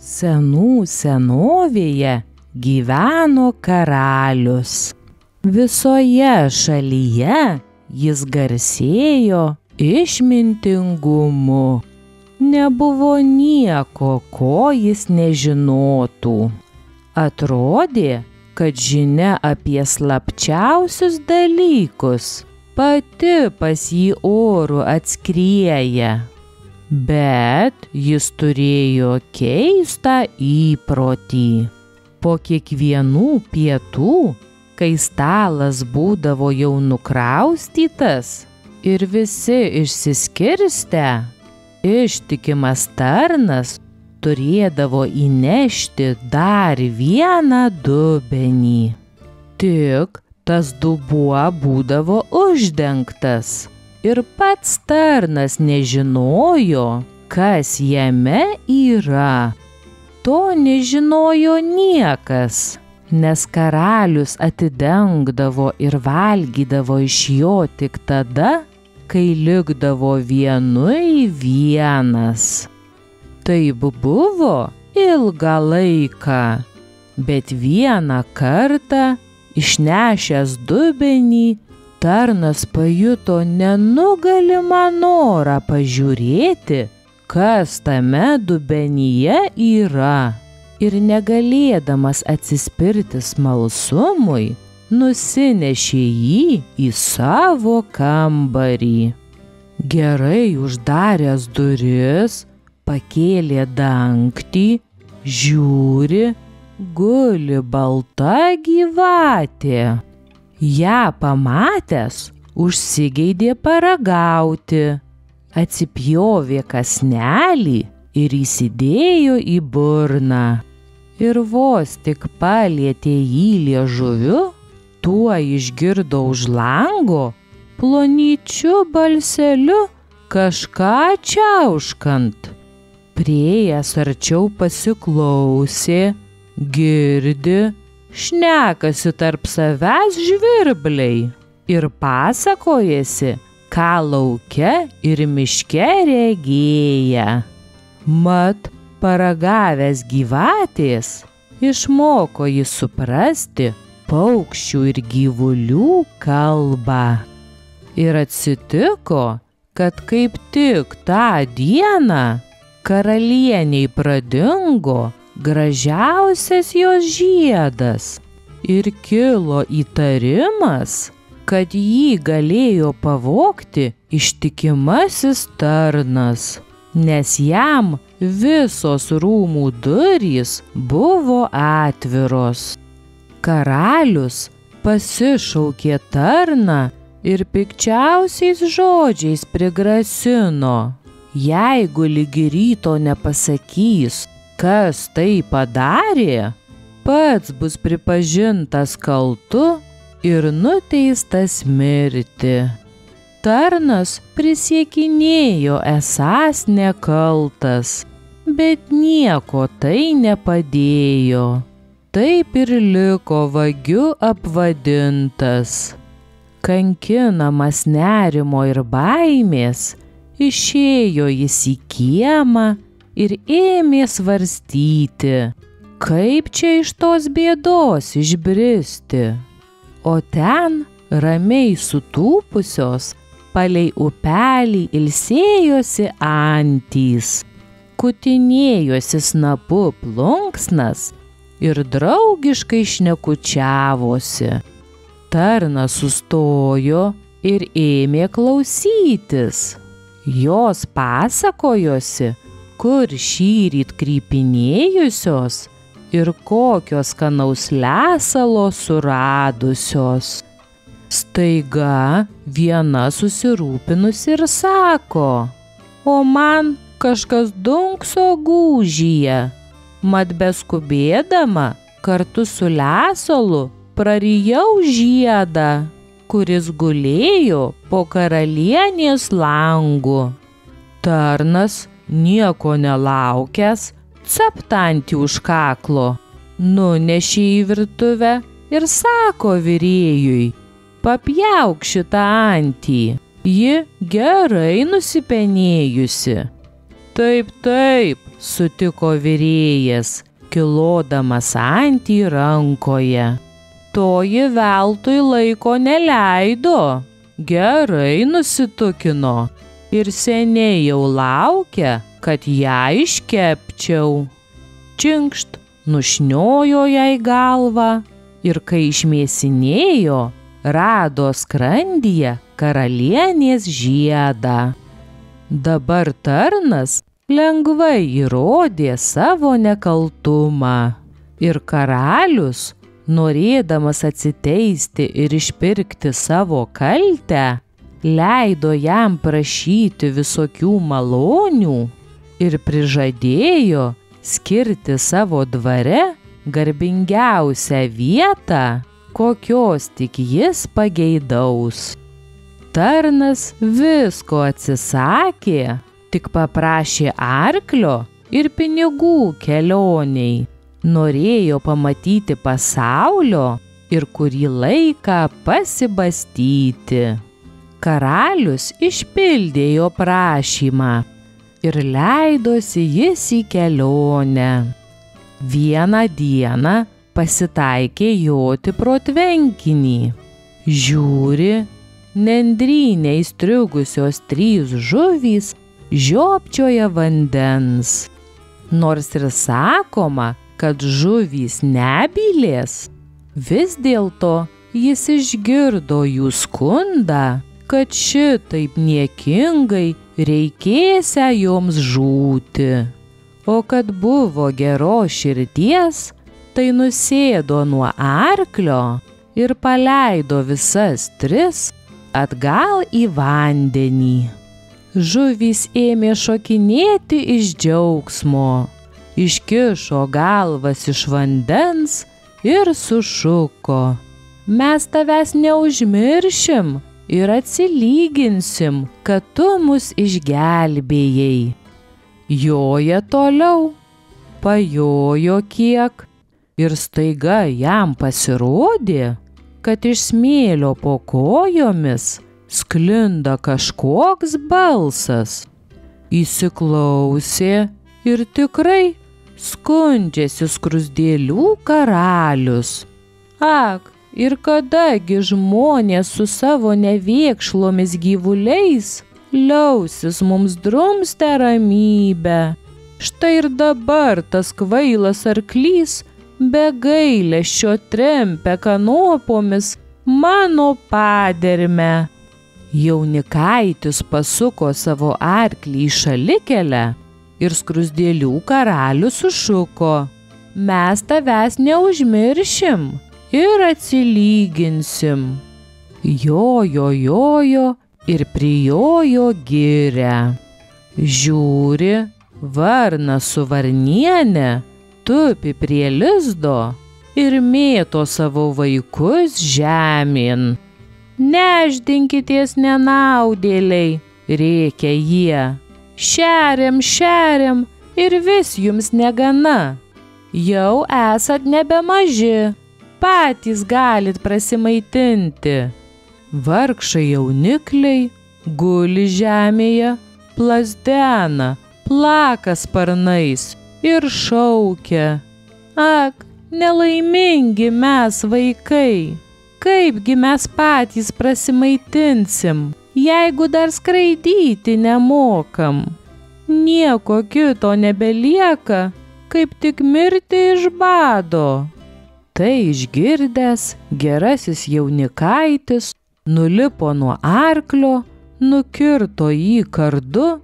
Senų senovėje gyveno karalius. Visoje šalyje jis garsėjo išmintingumu. Nebuvo nieko, ko jis nežinotų. Atrodė, kad žinia apie slapčiausius dalykus pati pas jį orų atskrieja. Bet jis turėjo keistą įprotį. Po kiekvienų pietų, kai stalas būdavo jau nukraustytas ir visi išsiskirstę, ištikimas tarnas turėdavo įnešti dar vieną dubenį. Tik tas dubuo būdavo uždengtas ir pats tarnas nežinojo, kas jame yra. To nežinojo niekas, nes karalius atidengdavo ir valgydavo iš jo tik tada, kai likdavo vienui vienas. Taip buvo ilgą laiką, bet vieną kartą išnešęs dubenį, tarnas pajuto nenugalimą norą pažiūrėti, kas tame dubenyje yra. Ir negalėdamas atsispirti smalsumui, nusinešė jį į savo kambarį. Gerai uždaręs duris, pakėlė dangtį, žiūri, guli balta gyvatė. Ja pamatęs, užsigeidė paragauti, atsipjovė kasnelį ir įsidėjo į burną. Ir vos tik palėtė jį liežuviu, tuo išgirdo už lango plonyčiu balseliu kažką čiauškant. Priejas arčiau pasiklausė, girdi, šnekasi tarp savęs žvirbliai ir pasakojasi, ką laukia ir miške regėja. Mat, paragavęs gyvatės, išmoko jį suprasti paukščių ir gyvulių kalbą. Ir atsitiko, kad kaip tik tą dieną karalieniai pradingo gražiausias jos žiedas ir kilo įtarimas, kad jį galėjo pavokti ištikimasis tarnas, nes jam visos rūmų durys buvo atviros. Karalius pasišaukė tarną ir pikčiausiais žodžiais prigrasino, jeigu lygi ryto nepasakys, kas tai padarė, pats bus pripažintas kaltu ir nuteistas mirti. Tarnas prisiekinėjo esas nekaltas, bet nieko tai nepadėjo. Taip ir liko vagiu apvadintas. Kankinamas nerimo ir baimės, išėjo jis į kiemą ir ėmė svarstyti, kaip čia iš tos bėdos išbristi. O ten ramiai sutūpusios palei upelį ilsėjosi antys, kutinėjosi snapu plunksnas ir draugiškai šnekučiavosi. Tarnas sustojo ir ėmė klausytis. Jos pasakojosi, kur šį ryt krypinėjusios ir kokios kanaus lesalo suradusios. Staiga viena susirūpinusi ir sako, o man kažkas dunkso gūžyje, mat beskubėdama kartu su lesalu prarijau žiedą, kuris gulėjo po karalienės langu. Tarnas, nieko nelaukęs, captantį už kaklo, nunešė į virtuvę ir sako vyrėjui, papjauk šitą antį, ji gerai nusipenėjusi. Taip, taip, sutiko vyrėjas, kilodamas antį rankoje. Toji veltui laiko neleido, gerai nusitukino ir seniai jau laukia, kad ją iškepčiau. Činkšt, nušniojo jai galvą ir kai išmėsinėjo, rado skrandyje karalienės žiedą. Dabar tarnas lengvai įrodė savo nekaltumą ir karalius, norėdamas atsiteisti ir išpirkti savo kaltę, leido jam prašyti visokių malonių ir prižadėjo skirti savo dvare garbingiausią vietą, kokios tik jis pageidaus. Tarnas visko atsisakė, tik paprašė arklio ir pinigų kelioniai. Norėjo pamatyti pasaulio ir kurį laiką pasibastyti. Karalius išpildė jo prašymą ir leidosi jis į kelionę. Vieną dieną pasitaikė joti pro tvenkinį. Žiūri, nendrynė įstrigusios trys žuvys žiopčioja vandens. Nors ir sakoma, kad žuvys nebylės, vis dėlto jis išgirdo jų skundą, kad šitaip niekingai reikėsia joms žūti. O kad buvo geros širties, tai nusėdo nuo arklio ir paleido visas tris atgal į vandenį. Žuvys ėmė šokinėti iš džiaugsmo, iškišo galvas iš vandens ir sušuko. Mes tavęs neužmiršim ir atsilyginsim, kad tu mus išgelbėjai. Joja toliau, pajojo kiek ir staiga jam pasirodė, kad iš smėlio po kojomis sklinda kažkoks balsas. Įsiklausė ir tikrai skundžiasi skrusdėlių karalius. Ak, ir kadagi žmonės su savo neviekšlomis gyvuliais liausis mums drumstę ramybę. Štai ir dabar tas kvailas arklys be gailesčio trempia kanopomis mano paderme. Jaunikaitis pasuko savo arklį į šalikelę ir skrusdėlių karalius sušuko, mes tavęs neužmiršim ir atsilyginsim. Jojo, jojo ir prijojo gyrę. Žiūri, varna su varnienė tupi prie lizdo ir mėto savo vaikus žemyn. Neždinkitės nenaudėliai, rėkia jie. Šeriam, šeriam ir vis jums negana. Jau esat nebemaži, patys galit prasimaitinti. Vargšai jaunikliai guli žemėje, plasdena, plaka sparnais ir šaukia. Ak, nelaimingi mes vaikai, kaipgi mes patys prasimaitinsim, jeigu dar skraidyti nemokam. Nieko kito nebelieka, kaip tik mirti iš bado. Tai išgirdęs gerasis jaunikaitis nulipo nuo arklio, nukirto jį kardu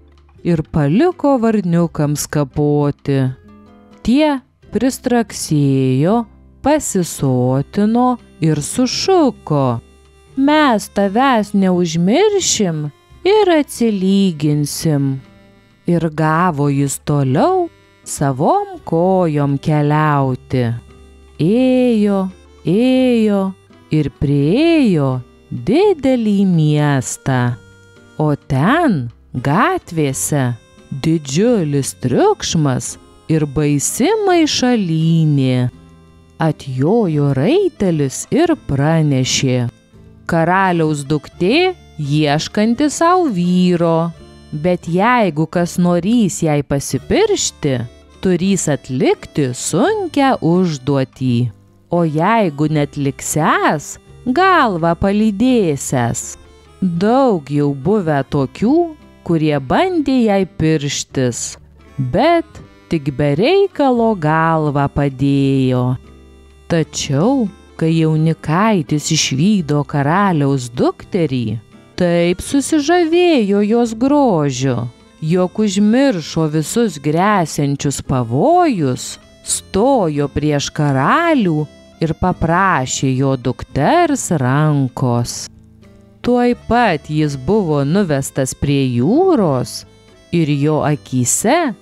ir paliko varniukams kapoti. Tie pristraksėjo, pasisotino ir sušuko. Mes tavęs neužmiršim ir atsilyginsim. Ir gavo jis toliau savom kojom keliauti. Ėjo, ėjo ir priejo didelį miestą. O ten gatvėse didžiulis triukšmas ir baisi maišalynė. Atjojo raitelis ir pranešė. Karaliaus duktė ieškanti savo vyro, bet jeigu kas norys jai pasipiršti, turys atlikti sunkę užduotį. O jeigu net liksęs, galvą palydėsęs. Daug jau buvę tokių, kurie bandė jai pirštis, bet tik bereikalo galvą padėjo. Tačiau, kai jaunikaitis išvydo karaliaus dukterį, taip susižavėjo jos grožiu, jog užmiršo visus grėsiančius pavojus, stojo prieš karalių ir paprašė jo dukters rankos. Tuoj pat jis buvo nuvestas prie jūros ir jo akise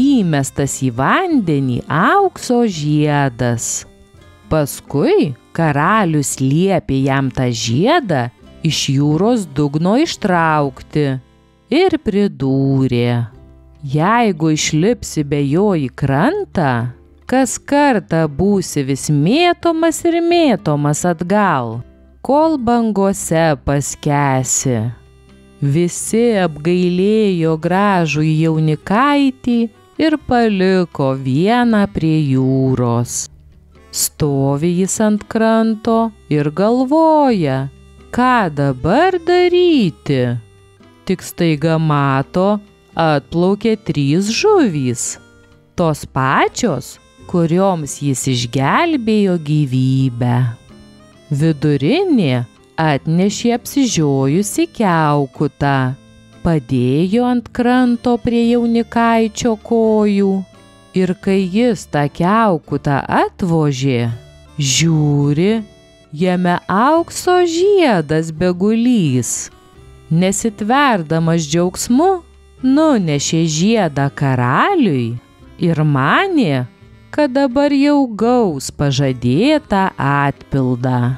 įmestas į vandenį aukso žiedas. Paskui karalius liepė jam tą žiedą iš jūros dugno ištraukti ir pridūrė, jeigu išlipsi be jo į krantą, kas kartą būsi vis mėtomas ir mėtomas atgal, kol bangose paskesi. Visi apgailėjo gražų jaunikaitį ir paliko vieną prie jūros. Stovi jis ant kranto ir galvoja, ką dabar daryti. Tik staiga mato, atplaukė trys žuvys. Tos pačios, kurioms jis išgelbėjo gyvybę. Vidurinė atnešė apsižiojusi keukutą padėjo ant kranto prie jaunikaičio kojų ir kai jis tą keukutą atvožė, žiūri, jame aukso žiedas begulys. Nesitverdamas džiaugsmu, nunešė žiedą karaliui ir manė, kad dabar jau gaus pažadėtą atpildą.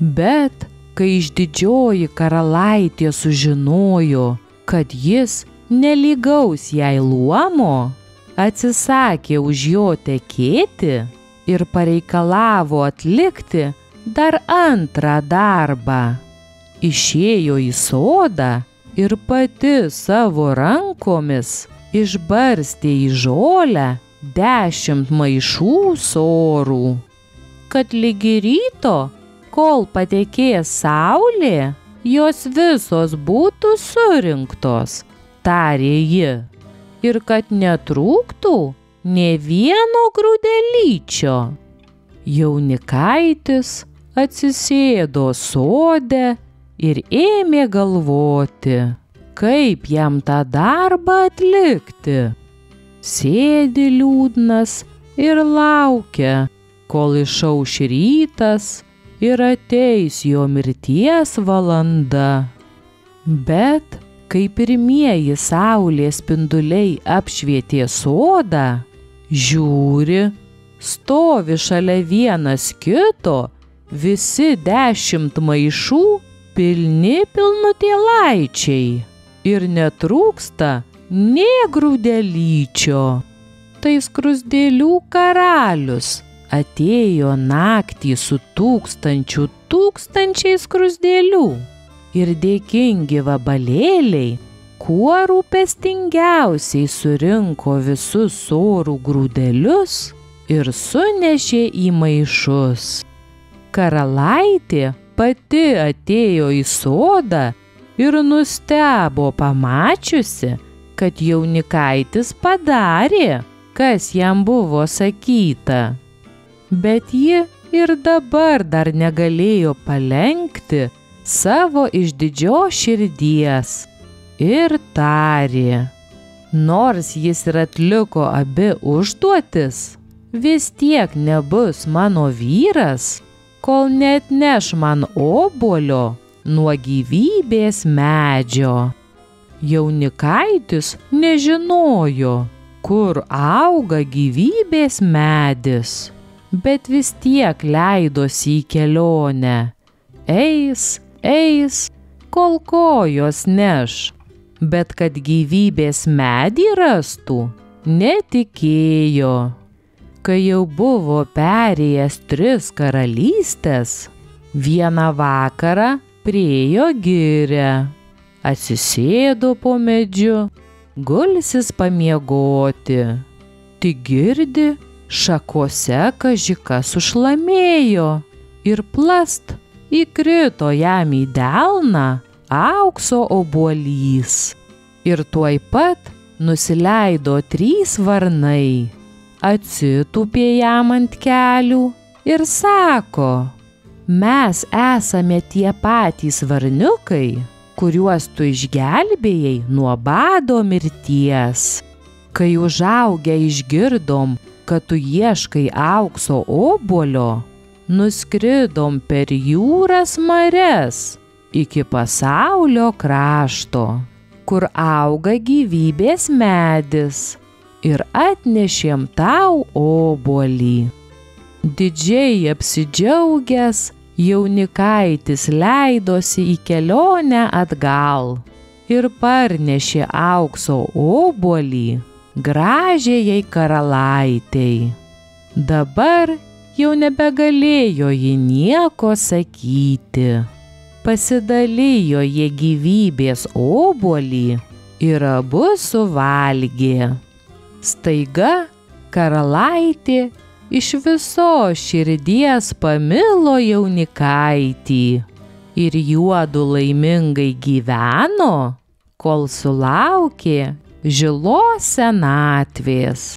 Bet kai išdidžioji karalaitė sužinojo, kad jis nelygaus jai luomo, atsisakė už jo tekėti ir pareikalavo atlikti dar antrą darbą. Išėjo į sodą ir pati savo rankomis išbarstė į žolę dešimt maišų sorų. Kad lygi ryto kol patekės saulė, jos visos būtų surinktos, tarė ji, ir kad netrūktų ne vieno grūdelyčio. Jaunikaitis atsisėdo sode ir ėmė galvoti, kaip jam tą darbą atlikti. Sėdi liūdnas ir laukia, kol išauš rytas ir ateis jo mirties valanda. Bet kai pirmieji saulės spinduliai apšvietė sodą, žiūri, stovi šalia vienas kito visi dešimt maišų pilni pilnutėlaičiai ir netrūksta nė grūdelyčio. Tai skrusdėlių karalius atėjo naktį su tūkstančių tūkstančiais krusdėlių ir dėkingi vabalėliai kuo rūpestingiausiai surinko visus sorų grūdelius ir sunešė į maišus. Karalaitė pati atėjo į sodą ir nustebo pamačiusi, kad jaunikaitis padarė, kas jam buvo sakyta bet ji ir dabar dar negalėjo palenkti savo išdidžio širdies ir tarė. Nors jis ir atliko abi užduotis, vis tiek nebus mano vyras, kol net neš man obolio nuo gyvybės medžio. Jaunikaitis nežinojo, kur auga gyvybės medis bet vis tiek leidosi į kelionę. Eis, eis, kol kojos neš, bet kad gyvybės medį rastų, netikėjo. Kai jau buvo perėjęs tris karalystės, vieną vakarą priejo gyrę. atsisėdo po medžiu, gulsis pamiegoti. Tik girdi, šakose kažika sušlamėjo ir plast įkrito jam į delną aukso obuolys. Ir tuoj pat nusileido trys varnai, atsitupė jam ant kelių ir sako, mes esame tie patys varniukai, kuriuos tu išgelbėjai nuo bado mirties. Kai užaugę išgirdom, kad tu ieškai aukso obolio, nuskridom per jūras mares iki pasaulio krašto, kur auga gyvybės medis ir atnešėm tau obolį. Didžiai apsidžiaugęs, jaunikaitis leidosi į kelionę atgal ir parnešė aukso obolį gražiai karalaitei. Dabar jau nebegalėjo ji nieko sakyti. Pasidalijo jie gyvybės obolį ir abu suvalgė. Staiga karalaitė iš viso širdies pamilo jaunikaitį. Ir juodu laimingai gyveno, kol sulaukė žilos senatvės